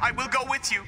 I will go with you.